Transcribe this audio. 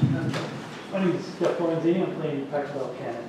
My name is Jeff Lorenzini. I'm playing Pac-12 Cannon.